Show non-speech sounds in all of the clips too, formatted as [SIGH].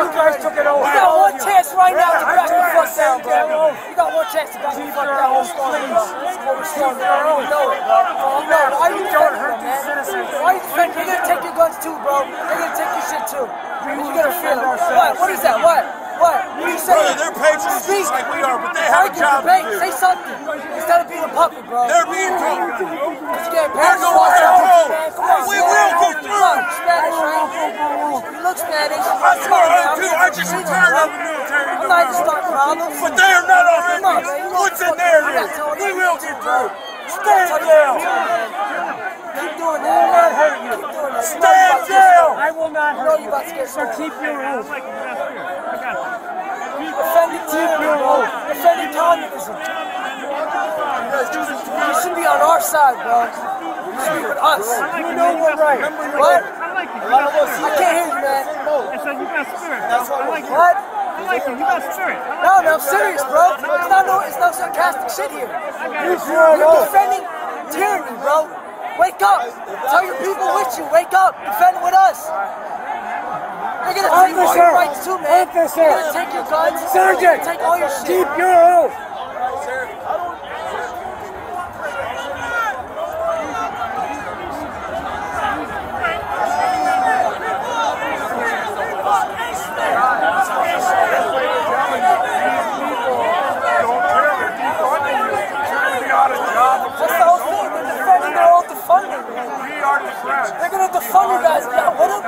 You guys took it over. You got one chance right now to back the fuck down, bro. You got one chance to back the fuck down. We're starting up. We're starting up. You know it, bro. You know it. Why you defending them, man? Why you defending? They're gonna take your guns too, bro. They're gonna take your shit too. You're gonna feel it. What? What is that? What? What? What are you saying? Brother, they're patriots just like we are, but they have a job to do. Say something instead of being a puppet, bro. They're being told. Cause you getting They're going to it, hell. Come on, We man. will get Come through. on, you Spanish, right? You look Spanish. I Come swear on, man. I do. I just returned out of the military. I'm not even starting problems. But they are not our enemies. man. You know What's in there? I'm is telling We will get through. Tell Stay in you jail. the truth, man. Keep doing that. will not hurt you. Keep doing that. You know Stay you in about to get jail. I will not You know hurt you you. about to get So keep your oath. Defending tyranny, bro. Defending communism. You should be on our side, bro. You should be with us. You know we're right. What? I like you. I can't hear you, man. And so you got spirit. I like you. What? I like you. You got spirit. No, man, I'm serious, bro. It's not no, it's no sarcastic shit here. You're defending tyranny, bro. Wake up. Tell your people with you. Wake up. Defend with us. They're gonna take all your rights too, man. Officer. They're gonna take your guns. Sergeant. Take all your shit. Keep your oath. Don't tell them. Defunding you. We are the job. That's the whole thing. They're defending their own defunding. We are the threat. They're gonna defund you guys. Yeah, what up?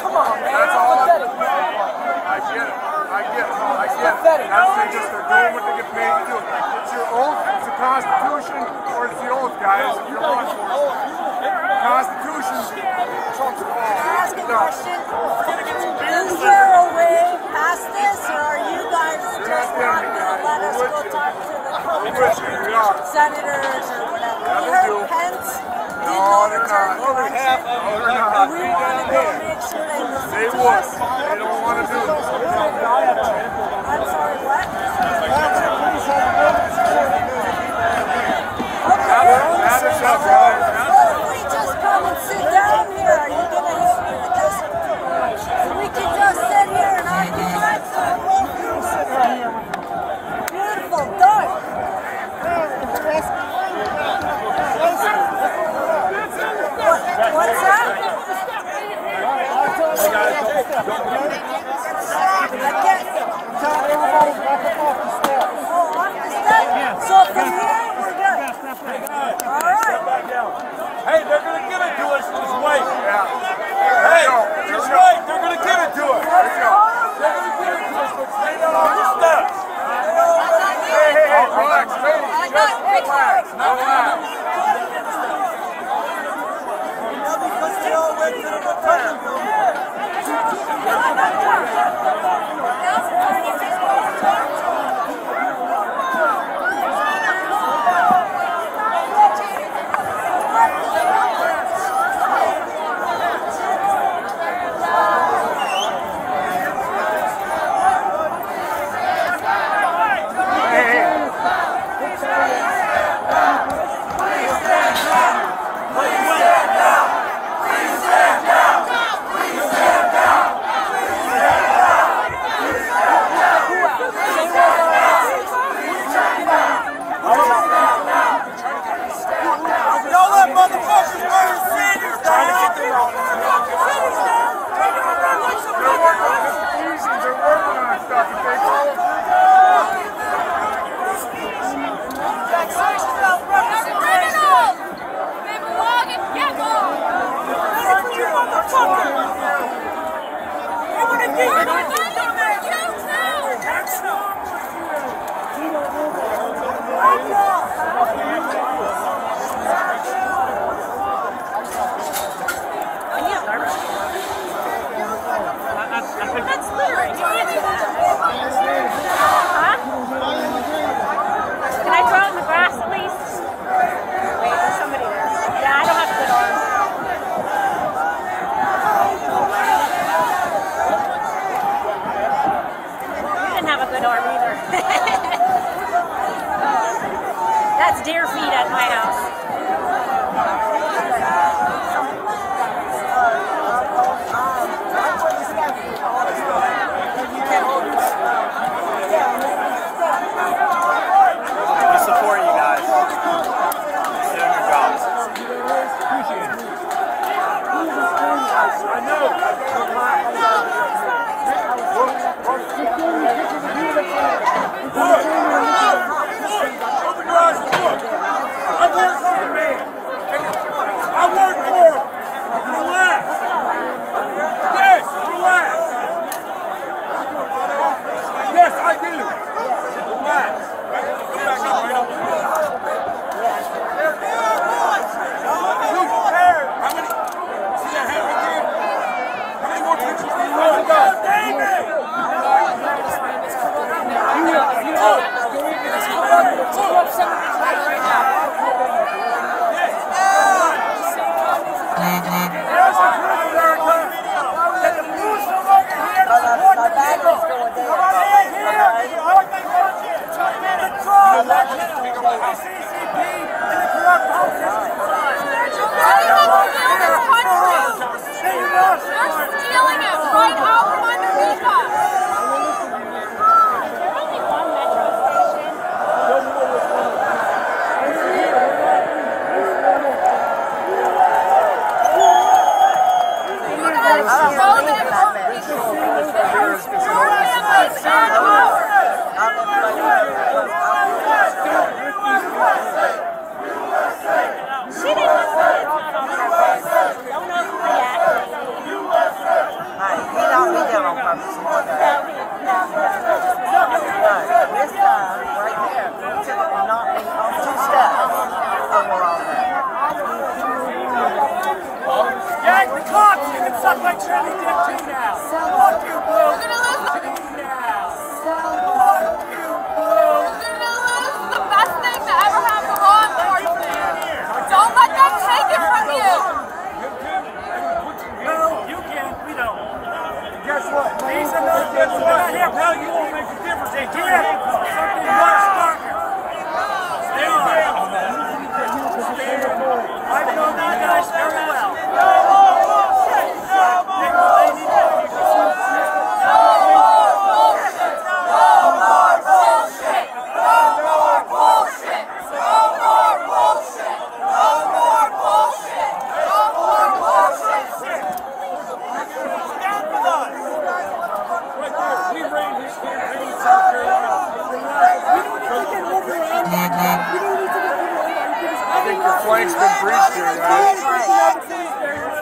Come on, man. It's pathetic. I get it. I get it. I it. That's because they're doing what they get paid to do. It's your oath, it's the Constitution, or it's the oath, guys. If you're law enforcement. Constitution trumps the law. ask a No. question? Is there a way past this, or are you guys just not going to let us go talk to the you. We are. senators or whatever? We Never heard do. Pence No, no they're return not. No, election. not. we want to go make sure they listen They to would. us. They don't want to do this.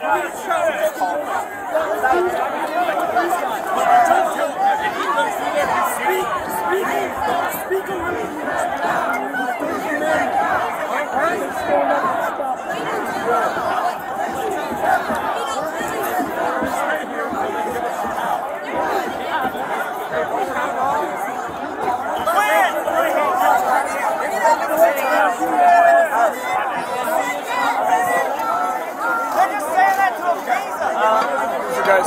Guys. Who's your guy's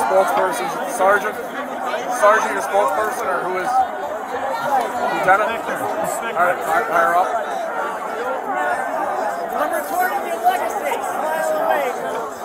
spokesperson? Sergeant? Sergeant your spokesperson or who is? Lieutenant? Alright, higher up. I'm recording your legacy. Smile away.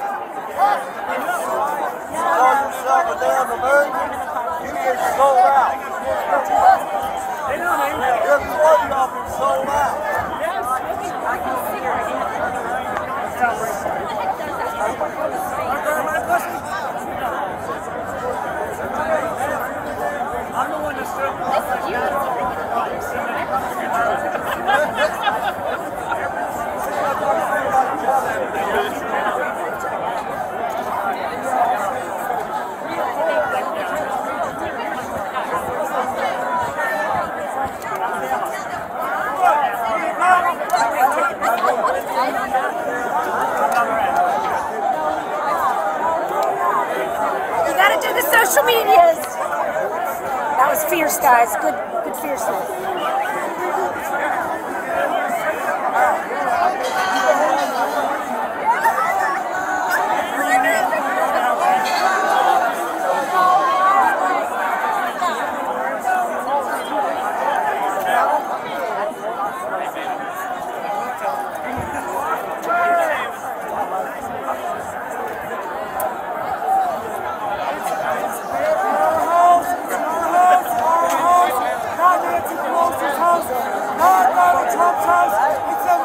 yourself a damn American, you get sold out. Of y'all been sold out. I'm the one that's still. You gotta do the social medias. That was fierce, guys. Good, good fierceness.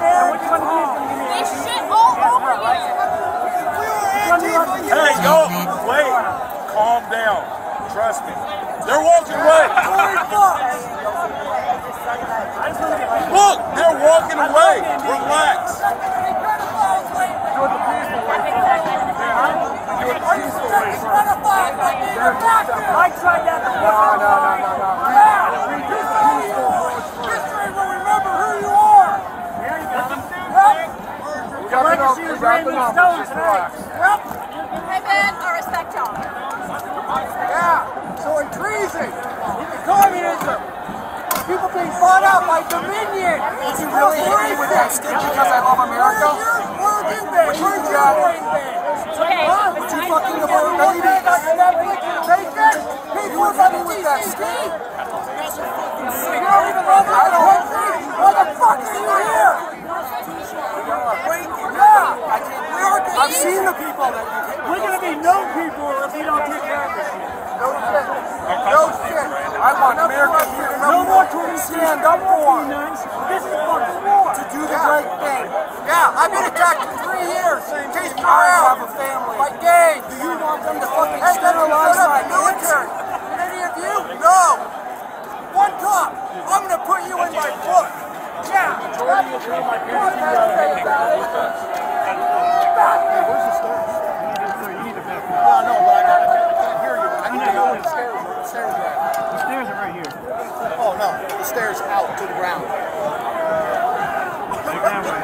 They shit all over you. Hey, yo, wait. Calm down. Trust me. They're walking away. Look, they're walking away. Relax. I tried that before. No, no, no, no, no. History will remember who you are. We got the, we got the Stone tonight. Hey, man, I respect y'all. Yeah, so in treason, in communism, people being bought out by Dominion. Did you really hit me with that stick because I love America? Where's in there? Where's your brain been? Okay, Huh? Would you fucking abort babies? Bacon? People are fucking with that stick. You don't even love our country? Why the fuck are you here? Yeah, I can't. We are I've seen the people that you hit. We're gonna be no people if we don't take care of this shit. No shit. No shit. I want America here to No more to stand up for. This is fucking war. to do the right thing. Yeah, I've been attacked for three years. Chase me around. have a family. My gang. Do you want them to fucking hey, sterilize my military? Did any of you? No. One cop. I'm gonna put you in my book. Yeah. That's what my parents say about it. No, no, but I got I can't hear you. I need to know where the stairs are. The stairs are at. The stairs are right here. Oh no, the stairs out to the ground. Right that way.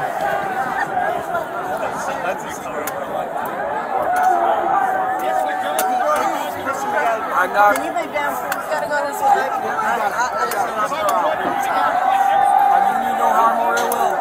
I'm not. Can you be down? Gotta go this way. I mean, you no harm or ill will.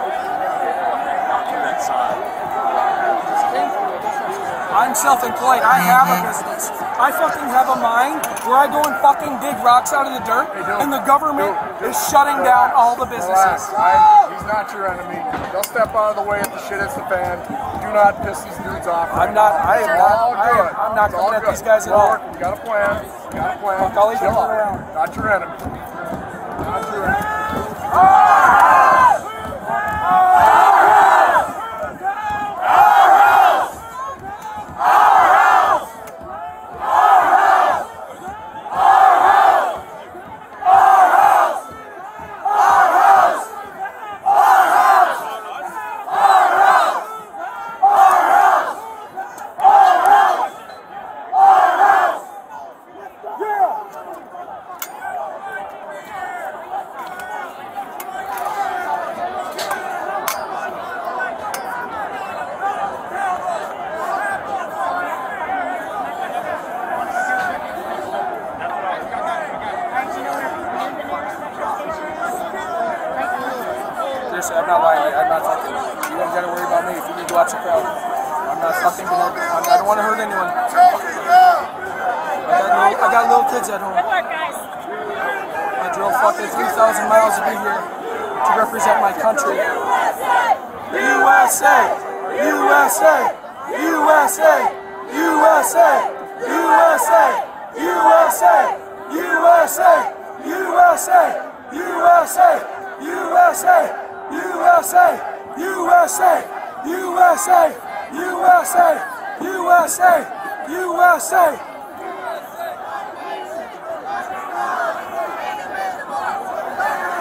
I'm self-employed. I have a business. I fucking have a mine where I go and fucking dig rocks out of the dirt, and the government is shutting down all the businesses. Right? He's not your enemy. They'll step out of the way if the shit hits the fan. Do not piss these dudes off. I'm not. I am all not. I am, I'm not coming at these guys at all. We got a plan. We got a plan. Fuck all these Chill people out. around. Not your enemy. Not your enemy. Seriously,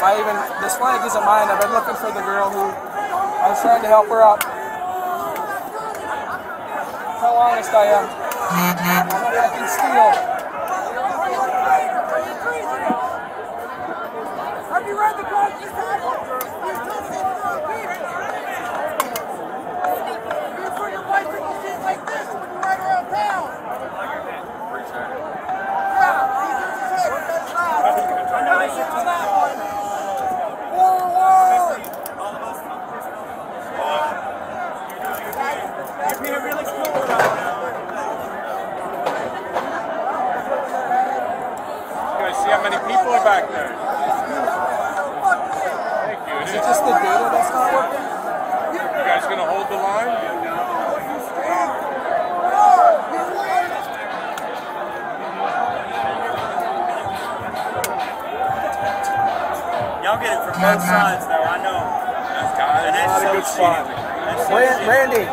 I even this flag isn't mine. I've been looking for the girl who I was trying to help her out. How honest I am. I'm. Have you read the Constitution? You told me to repeat it. You put your wife in the seat like this when you ride around town. Yeah, he does his head. That's loud. I know this is that one. Forward. You guys see how many people are back there? Thank you. Is it just the data that's not working? You guys gonna hold the line? Y'all get it from both sides, though. I know. That's got And not it's a good spot. so Randy.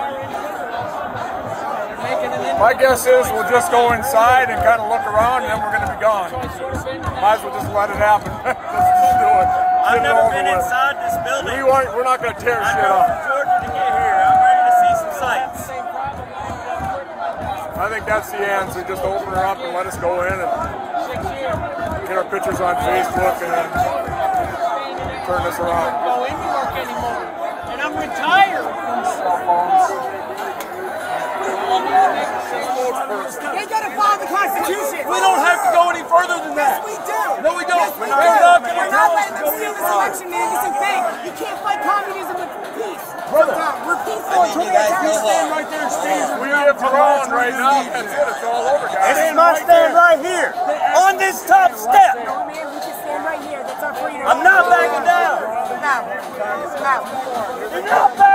My guess is we'll just go inside and kind of look around, and then we're gonna gone. Might as well just let it happen. [LAUGHS] just, do it. I've never been with. inside this building. We aren't. We're not gonna tear I shit up. Georgia to get here. I'm ready to see some sights. I think that's the answer. Just open her up and let us go in and get our pictures on Facebook and then turn this around. Go into work anymore. And I'm retired. Cell phones. They gotta follow the Constitution. We don't have to go any further than that. Yes, we do. No, we don't. Yes, we We're do. not We're gonna not tell us letting to them go steal any this election, man. Listen, thing. You can't fight communism with peace. Brother. Sometimes We're peaceful until they attack us. Stand right there and stand. We have Quran right now. That's it. It's all over, guys. It ain't my stand right here. On this top step. No, man, we can stand right here. That's our freedom. I'm not backing down. No. No. Do not back down.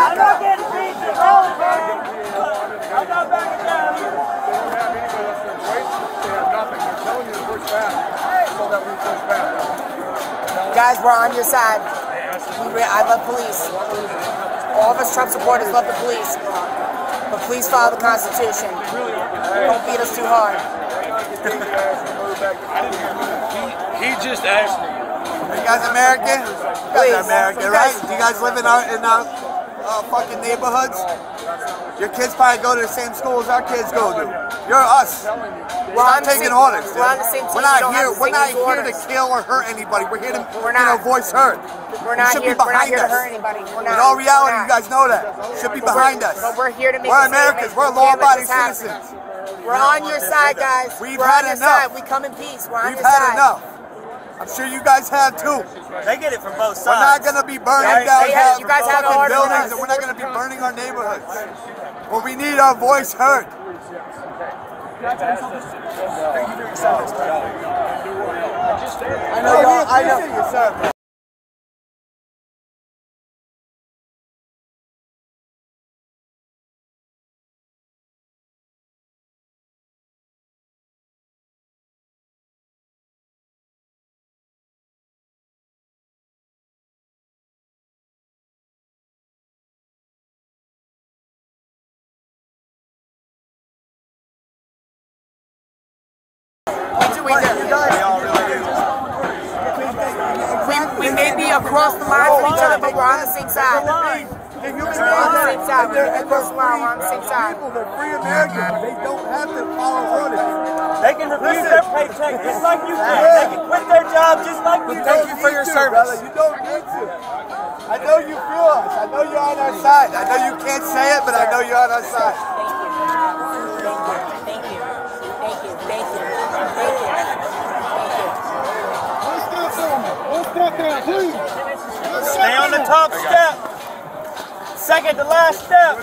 I'm not getting beat at all, man. I'm not backing down. They don't have any of us to wait. They have nothing. They're telling you to push back so that we push back. Guys, we're on your side. We re- I love police. All of us Trump supporters love the police. But please follow the Constitution. Don't beat us too hard. He just asked me. You guys American? You guys are American, right? Do you guys live in our in our uh, fucking neighborhoods? Your kids probably go to the same school as our kids go to. You're us. We're not taking same- orders. we're on the same We're not here. to We're not here to kill or hurt anybody. We're here to We're get our not. voice heard. We're not should here. be We're not behind here to us. hurt anybody. We're not. In all reality, you guys know that. Should be But behind us. But we're here to make We're. Americans. We're We can't let law-abiding citizens. We're on your side, guys. We've we're had on your enough. side. We come in peace. We're on We've your had side. enough. I'm sure you guys have too. They get it from both sides. We're not gonna be burning down they you guys have fucking buildings, and we're not gonna be burning our neighborhoods. But we need our voice heard. I know, I know. We're on the same side. The human We're on the same side. They're, We're across the line. We're on the same side. people, they're free Americans. They don't have to follow orders. They can refuse their paycheck just like you can. They can quit their job just like you Thank can. you for your service. You don't need to. I know you feel us. I know you're on our side. I know you can't say it, but I know you're on our side. Thank you. Thank you. Thank you. Thank you. Stay on the top step. Second to last step.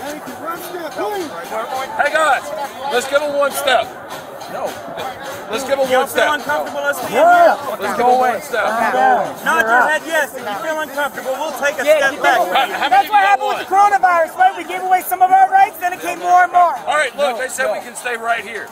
Hey guys, let's give him one step. No. Let's give him one don't feel step. uncomfortable? Let's leave here. Let's give him one step. Nod your head yes. If you feel uncomfortable, we'll take a Yeah, step back. think- How- how That's what happened with the coronavirus, right? We gave away some of our rights, then it came more and more. All right, look, they said we can stay right here.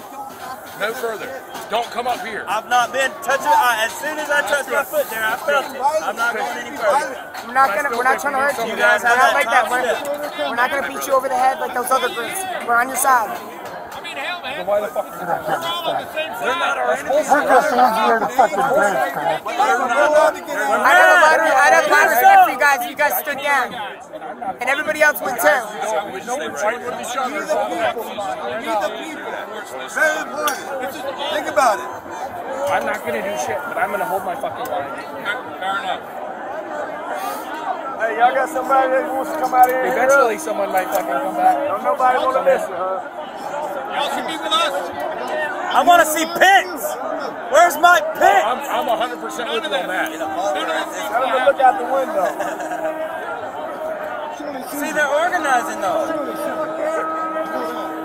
No further. Don't come up here. I've not been touching. As soon as I touched my foot there, I felt it. I'm not going any further. We're not gonna. We're not trying to hurt you. You guys we're not like that. We're, we're not gonna beat you over the head like those other groups. We're on your side. I have a lot of, I have a lot of respect for you guys. You guys stood down, and everybody else went too. We need the people. We the people. Very important. Think about it. I'm not gonna do shit, but I'm gonna hold my fucking line. Fair enough. Hey, y'all got somebody that wants to come out here? Eventually, someone might fucking come back. Don't nobody want to listen, huh? Y'all should be with us. I want to see Pence. Where's my Pence? I'm, I'm 100% with you on that. Tell them to look out the window. See, they're organizing though.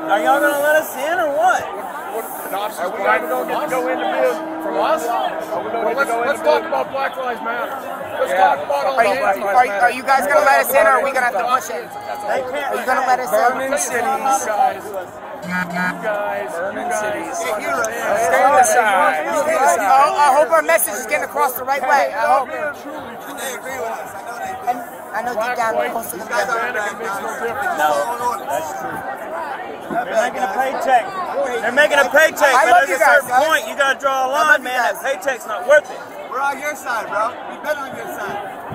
Are y'all gonna let us in or what? Are we not going to get to go in the building? From us? Are we going to Well, let's, let's talk about Black Lives Matter. Let's talk about all Are you, that. are, you- are you guys gonna let us in, or are we gonna have to push in? Are you gonna let us in? Vermin cities, guys. Guys, vermin cities. Stay heroes. the side. Stay on the side. I, I hope our message is getting across the right way. I hope. They agree with us. I know they do. And I know deep down most of them Guys are. No, that's true. They're making a paycheck. They're making a paycheck, I but love at a certain guys. point, you gotta draw a line, man. guys. That paycheck's not worth it. We're on your side, bro. We better on your side.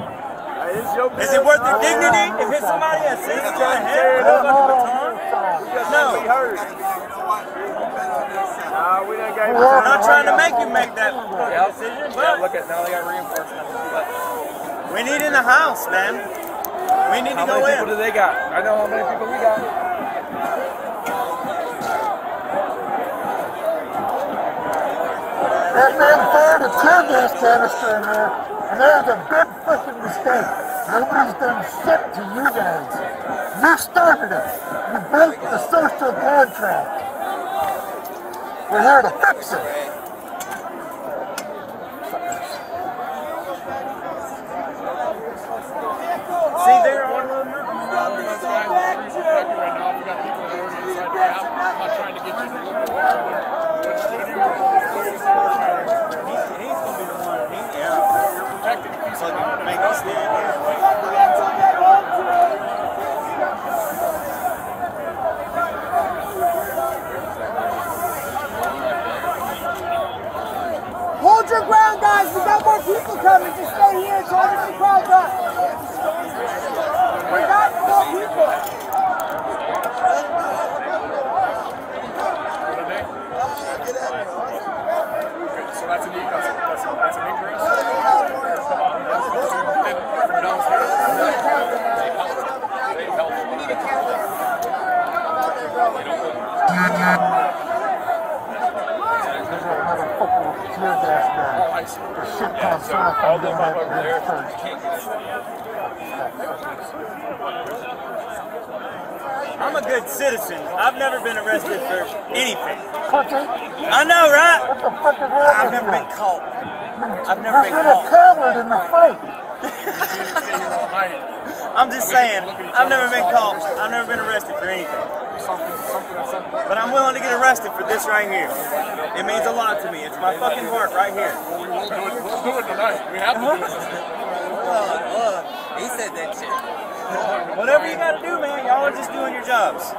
Hey, it's your Is it worth the dignity If hit somebody that sees to the head with a fucking baton? No. We heard. You? We better on your side. Nah, we done gave I'm not trying to make you make that decision, Yeah, look at now they got reinforcements. But we need in the house, man. We need How to go in. How many people do they got? I know how many people we got. That man fired a tear gas canister in there, and was a big fucking mistake. Nobody's done shit to you guys. You started it. You broke the social contract. We're here to fix it. See there the He's gonna be the one. He, yeah. So make us stand. Hold your ground, guys. We got more people coming. Just stay here until everything crowds up. We got more people. So that's an that's, that's, that's an ingress. From downstairs. They help. They help. Another fucking tear gas gun. I see. The shit Yeah, comes so off all and them then up over that there first. can't get I'm a good citizen. I've never been arrested for anything. I know, right? what the fuck is I've never been caught. I've never You've been been a caught. coward in the fight. [LAUGHS] I'm just saying, I've never been caught. I've never been arrested for anything. But I'm willing to get arrested for this right here. It means a lot to me. It's my fucking heart right here. We won't do it. We'll do it tonight. We have to do it. Look, look. Uh, he said that shit. Whatever you gotta do, man, y'all are just doing your jobs.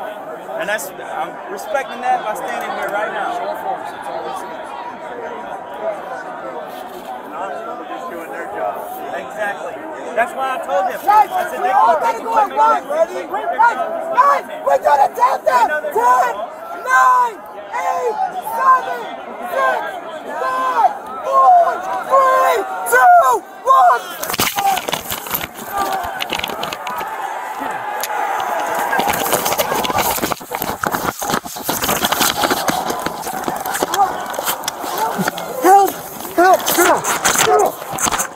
And that's, I'm respecting that by standing here right now. Doing their job. Exactly. That's why I told them. Guys, I said we they all can gotta go can at once. Ready? Guys, guys, we're gonna tap them. Ten, nine, eight, seven, six, five, four, three, two, one. Help! Help! Get him! Get him!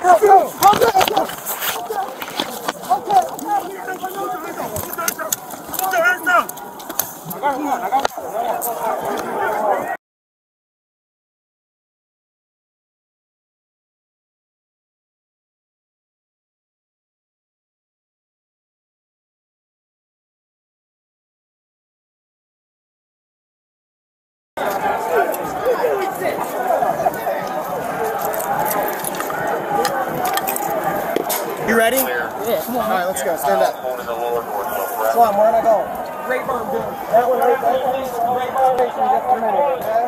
Help! Help! Help! You ready? Yeah. Come on. All right, let's go. Stand up. Come on, where am I going? Rayburn Building. That one right there. Rayburn Station just a minute, okay?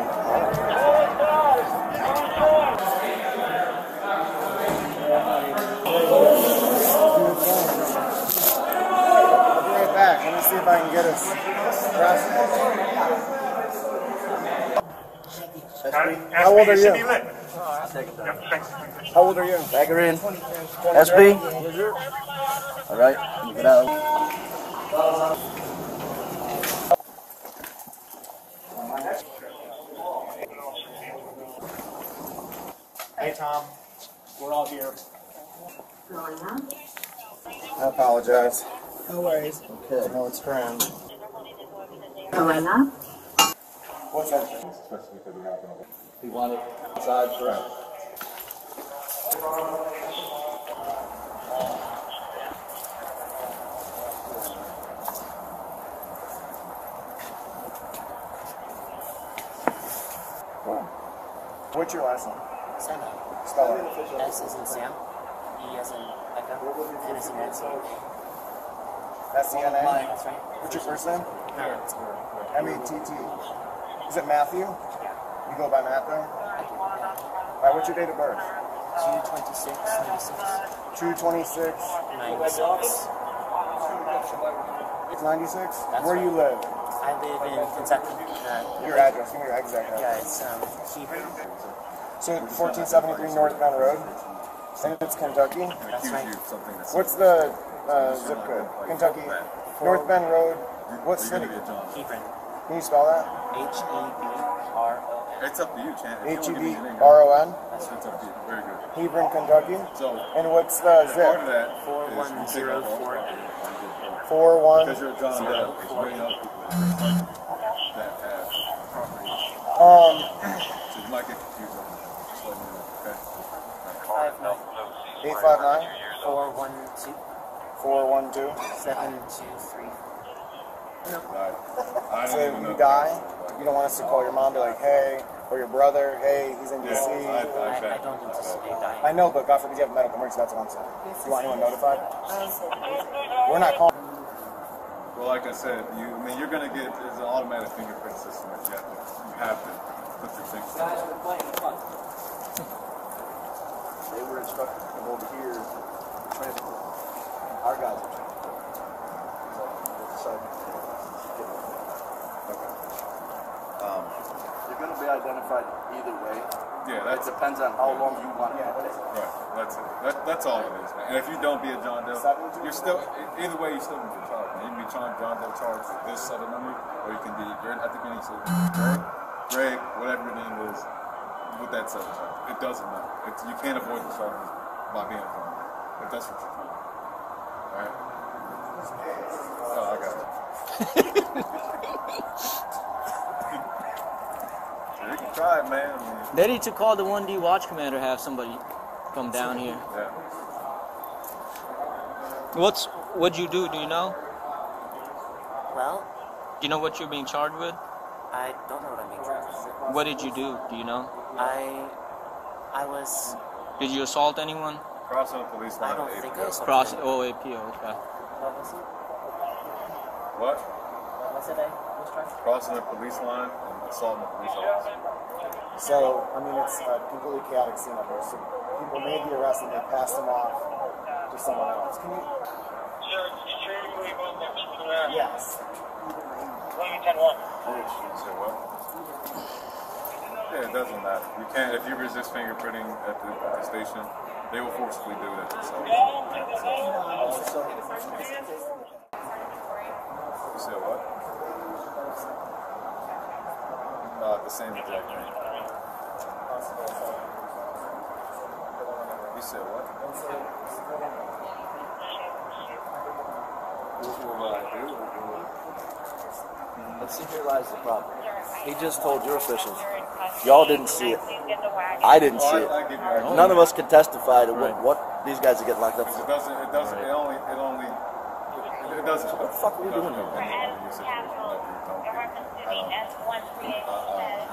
I'll be right back. Let me see if I can get us. How old are you? How old are you? Back her in. SB. All right. You get out. Hey, Tom. We're all here. I apologize. No worries. Okay. No, it's grand. What's that? He wanted inside for What's your last name? Sam. Spell it. S is in Sam. E as in Echo. N is in Nancy. S-E-N-A? That's right. What's your first name? No, it's M-A-T-T. Is it Matthew? You go by Matt though? All right, what's your date of birth? 226, 96, 226 96. 96? That's Where do you live? I live in Kentucky. Uh, Your address, give me your exact yeah, address. it's um, here. So 1473 North Bend Road, and it's Kentucky. That's right. What's the uh, zip code? Kentucky. North Bend Road. What city? Hebron. Can you spell that? H E B R O N. It's up to you, Chan. If you H E wanna give B me your name, R O N. It's up to you. Very good. Hebron, Kentucky. So, And what's the part of zip? that Four is one you take zero that off. four eight. Four one. Because you're a John Doe, there's many other people that have property. Um, So you might get confused on that. Just let me know, okay? Five nine eight five nine four one two four one two. seven two three. I, I [LAUGHS] So don't if know. you die, you don't want us to call your mom, be like, hey, or your brother, hey, he's in Yeah, I, DC. I, I, I don't anticipate dying. I know, but God forbid you have a medical emergency. That's what I'm saying. Do you want anyone notified? Um, we're not calling. Well, like I said, you, I mean, you're gonna get, there's an automatic fingerprint system that you have to, you have to put your fingerprint. They were instructed to come over here, transport. Our guys are transporting. So they decided to get over there. Okay. Um, You're going to be identified either way. yeah, It depends on how long you want it to take. right, that's it. That, that's all it is, man. And if you don't be a John Doe, you're still, either way, you're still gonna be charged. You can be John, John Doe charged with this set of number, or you can be, Greg- I think you need to Greg, Greg, whatever your name is, with that set of charge. It doesn't matter. It's, you can't avoid the charges by being a John Doe, if that's what you're trying. Alright? Oh, I got it. [LAUGHS] you can try it, man. I mean, They need to call the 1D watch commander, have somebody come down here. yeah. What's what'd you do? Do you know? Well, Do you know what you're being charged with? I don't know what I'm being charged with. What did you do? Do you know? I I was Did you assault anyone? Crossing the police line. I don't think APO. I saw Cross OAP, okay. What was it? What? What was it I was charged? Crossing the police line and assaulting a police officer. So, I mean, it's a completely chaotic scene up there. So people made the arrest and they passed them off to someone else. Can you? Yes. Say what? Yeah, it doesn't matter. You can't if you resist fingerprinting at the, at the station, they will forcibly do that. So, you said what? Uh, the same exact thing. Said what? What will I do? But see, here lies the problem. He just told your officials, y'all didn't see it. I didn't see it. Oh, I, I give you that. None of us can testify to what, what these guys are getting locked up It for. doesn't. It doesn't. It only. It only. It, it doesn't. What the fuck are we doing here?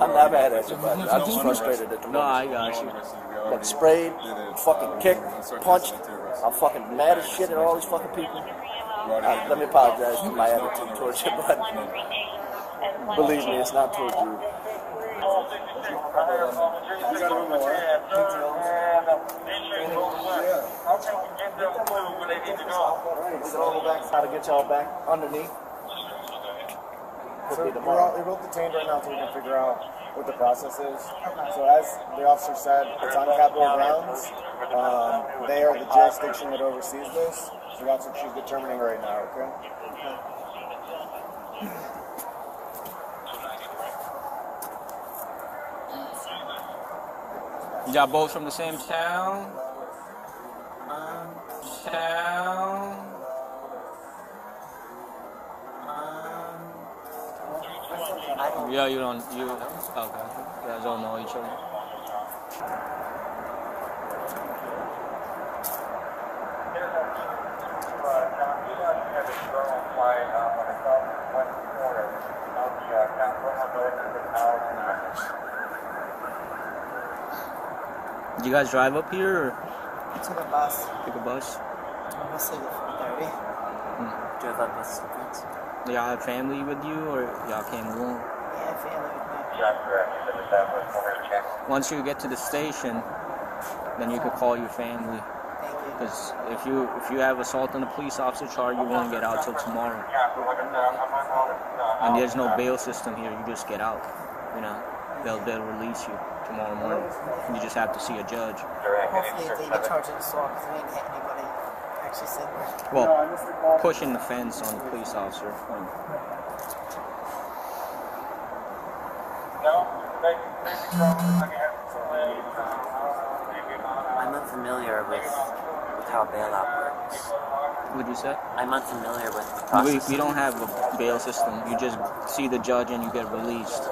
I'm not mad at you, but I'm just frustrated at the No, I got you. Got sprayed, fucking kicked, punched. I'm fucking mad as shit at all these fucking people. Uh, let me apologize for my attitude towards you, but believe me, it's not towards you. How to get y'all back underneath? So we're, all, we're both detained right now until we can figure out what the process is. So as the officer said, it's on Capitol grounds. Um, they are the jurisdiction that oversees this. So that's what she's determining right now, okay? Y'all both from the same town? Town? Yeah, you don't, you, okay. You guys don't know each other. You guys drive up here or Took a bus. take a bus? Bus leave at 4:30. Do you have like a sequence? Do y'all have family with you or y'all came alone? Yeah, family with me. Once you get to the station, then you could call your family. Because if you if you have assault on a police officer charge, you won't get out till tomorrow. And there's no bail system here. You just get out. You know, they'll they'll release you tomorrow morning. You just have to see a judge. Hopefully they get charged with assault because we ain't hit anybody actually said that. Well, pushing the fence on the police officer. I'm unfamiliar with with how bailout works. What'd you say? I'm unfamiliar with the We, process. we don't have a bail system. You just see the judge and you get released.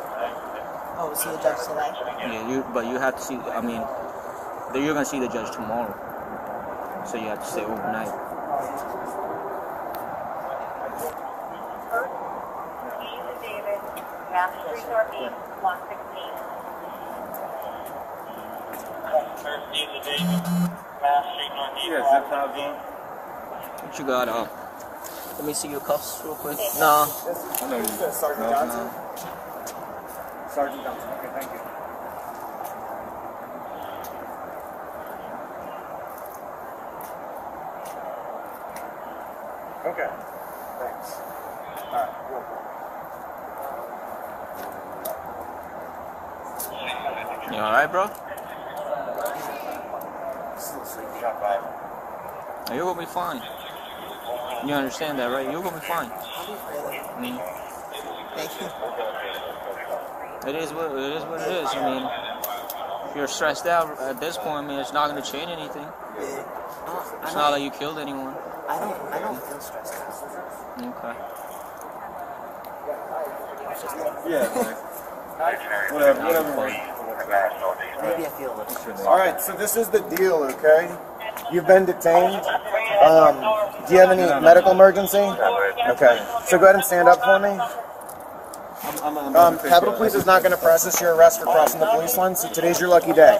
Oh, see the judge today? Yeah, you but you have to see. I mean, you're gonna see the judge tomorrow, so you have to stay overnight. Mass Street Northeast, Lot 16. Yeah, zip What you got? Uh, let me see your cuffs real quick. Nah. You. Sergeant No, Johnson? no. Sergeant Johnson. Okay, thank you. Okay. Thanks. All right. Cool. You all right, bro? Still sleepy. Got five. You're gonna be fine. You understand that, right? You're gonna be fine. I mean, Thank you. it is what it is. What it is. I mean, if you're stressed out at this point, I mean, it's not gonna change anything. It's not like you killed anyone. I don't. I don't feel stressed out. Okay. Yeah. Whatever. Whatever. Maybe I feel a little. All right. So this is the deal. Okay. You've been detained. Um, do you have any medical emergency? Okay. So go ahead and stand up for me. Um, Capitol Police is not going to process your arrest for crossing the police line, so today's your lucky day.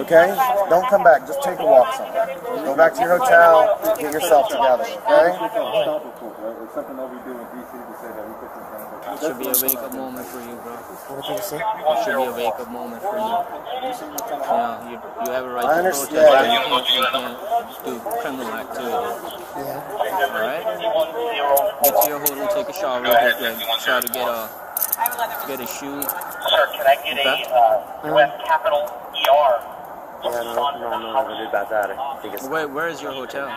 Okay? Don't come back. Just take a walk somewhere. Go back to your hotel. Get yourself together. Okay? It's something that we do in DC to say that we put this It should be a wake up moment for you, bro. What did you say? It should be a wake up moment for you. You you, you have a right I to understand. protest, but you can't, you can't do criminal activity. Yeah. Alright? Get to your hotel, take a shower, get, like, try to get a get a shoe. Sir, can I get Okay. a uh, U.S. Capitol ER? Yeah, no, no, no, no, what about that. I think it's. Where, where is your hotel?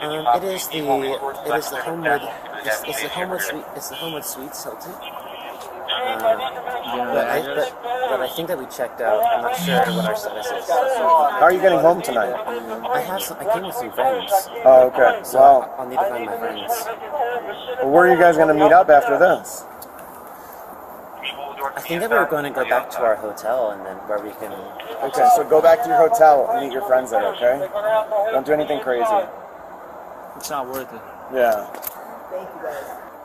Um, it is the it is the Homewood it's, it's the Homewood Suite it's the Homewood Suites Hilton. Uh, Do you know the but, I, but, but I think that we checked out. I'm not sure what our status is. How are you getting home tonight? I have some. I came with some friends. Oh, okay. So Well, I'll need to find my friends. well, where are you guys going to meet up after this? I think that we were going to go back to our hotel and then where we can. Okay, so go back to your hotel and meet your friends there, okay? Don't do anything crazy. It's not worth it. Yeah. Thank you guys.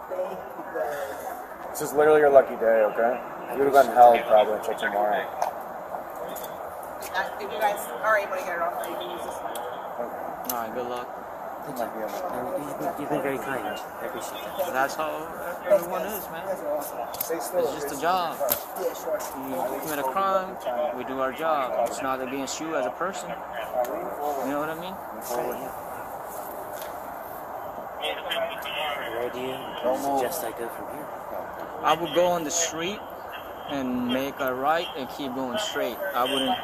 Thank you guys. This is literally your lucky day, okay? You would have gotten held probably until tomorrow. If you guys are able to get it off, you can use this one. Alright, good luck. Thank you. You've, been, you've been very kind. I appreciate that. But that's how everyone is, man. It's just a job. Yeah, sure. You commit a crime, we do our job. It's not against you as a person. You know what I mean? Where do you suggest I go from here? I would go on the street and make a right and keep going straight. I wouldn't.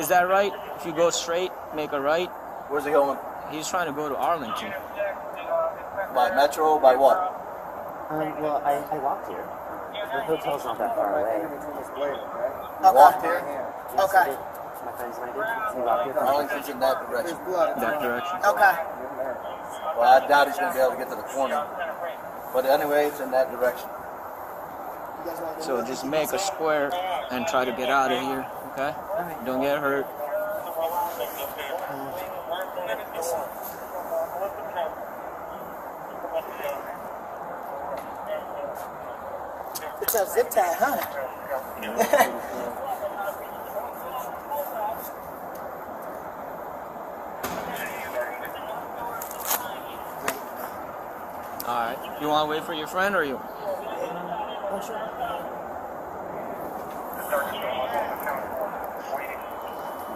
Is that right? If you go straight, make a right. Where's he going? He's trying to go to Arlington. By metro? By what? Um, well, I, I walked here. The hotel's not that far away. You walked here? Yes, Okay. I. My friends and I did. We walked here. Arlington's in that direction. That direction. Okay. Well, I doubt he's going to be able to get to the corner. But anyway, it's in that direction. So just make a square and try to get out of here, okay? Don't get hurt. A zip tie, huh? [LAUGHS] Alright. You want to wait for your friend or you?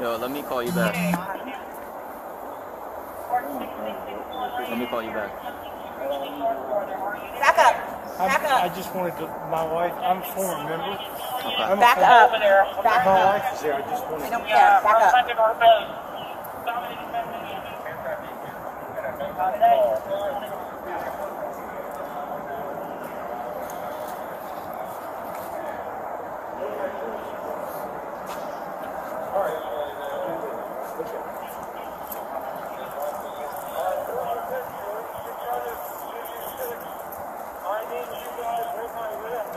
Yo, let me call you back. Let me call you back. Back up. Back I, I just wanted to, my wife, I'm a former member. I'm a Back former- up. Back My up. wife is there, I just wanted I don't care. Back up.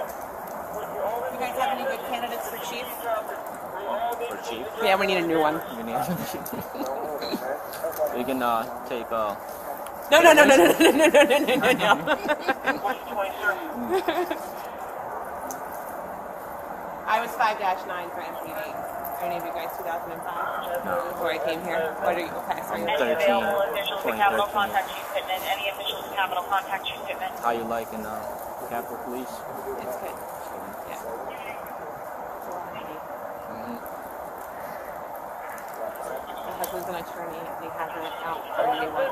You guys have any good candidates for chief? For chief. Yeah, we need a new one. We need. We can uh, take uh. No, no, no, no, no, no, no, no, no, no, no. I was 5 9 for MPD. Are any of you guys 2005? No. Before I came here? What are you? Okay, sorry. I'm 13, Officials to Capitol 2013. contact Chief Pittman. Any officials to Capitol contact Chief Pittman. How you liking uh, Capitol Police? It's good. an attorney. They have it out for anyone.